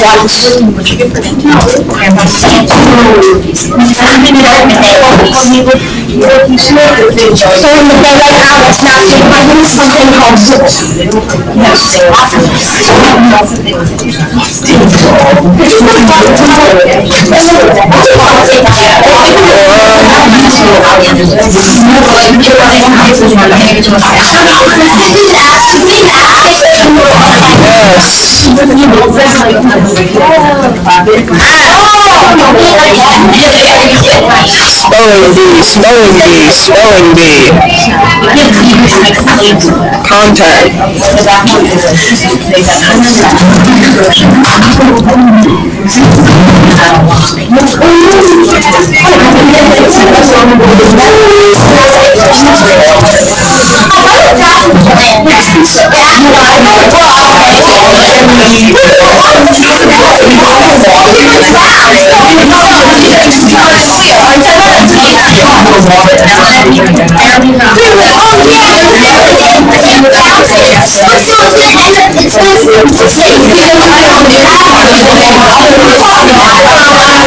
So in the play right now, that's not. I'm doing something called Spelling bee, spelling bee, spelling bee. Contact. It's expensive to stay here. I don't have a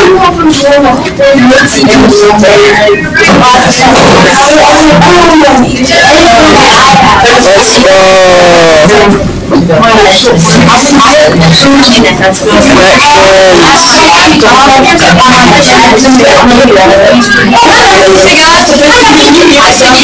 Oh.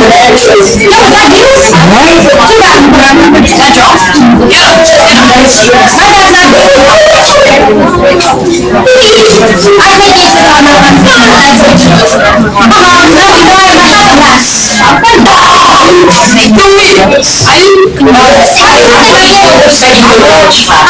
on the bed. So it's, no, that is nice. It's that one. That drops. Yes. I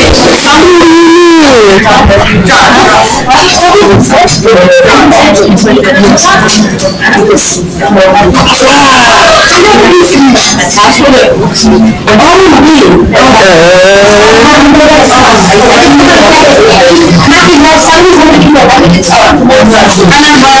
Thank.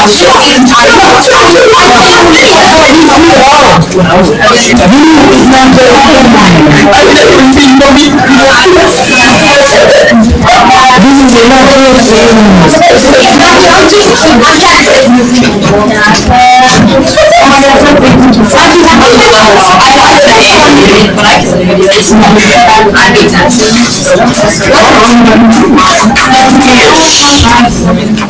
remember the,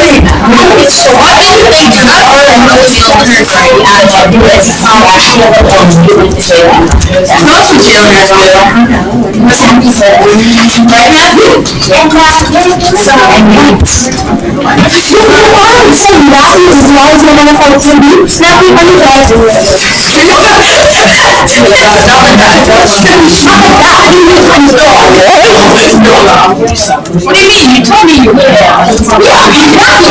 what was called. The house. Remember those? Oh, yeah, I remember that. Colin like made that all. Yeah,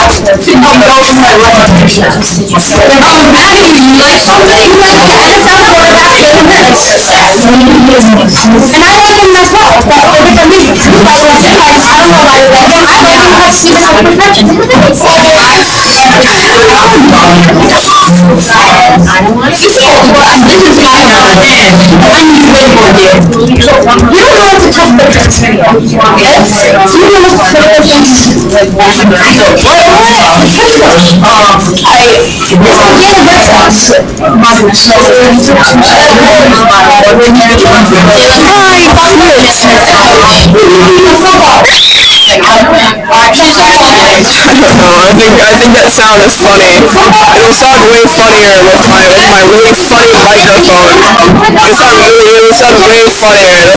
It so that it it that. I'm going life. Um, Maddie, you like something? Not what I And I like him as well, but with the music. But I like, I don't know like him. I like him because he was a professional. This is my number. I'm the good one here. You don't know what to about this video. Okay? So you don't know what to talk I think I think that sound is funny. It'll sound way funnier with my with my really funny microphone. It'll sound really it'll sound way funnier.